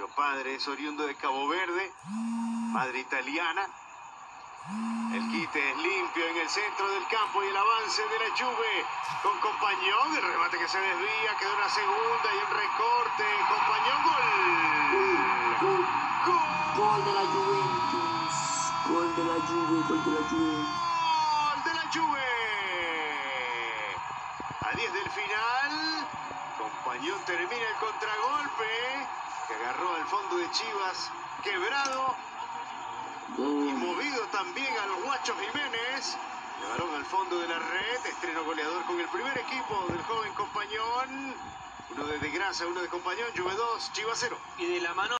cuyo padre es oriundo de Cabo Verde, madre italiana. El quite es limpio en el centro del campo y el avance de la Juve con Compañón, el remate que se desvía, quedó una segunda y un recorte. Compañón, gol. Gol, gol, Gol. de la Juventus. Gol de la Juve, gol de la Juve. Gol de la Juve. A 10 del final, Compañón termina el contragolpe que agarró al fondo de Chivas, quebrado y movido también al Guacho Jiménez. Llevaron al fondo de la red, estreno goleador con el primer equipo del joven Compañón. Uno de De Grasa, uno de Compañón, Juve 2, Chivas 0. Y de la mano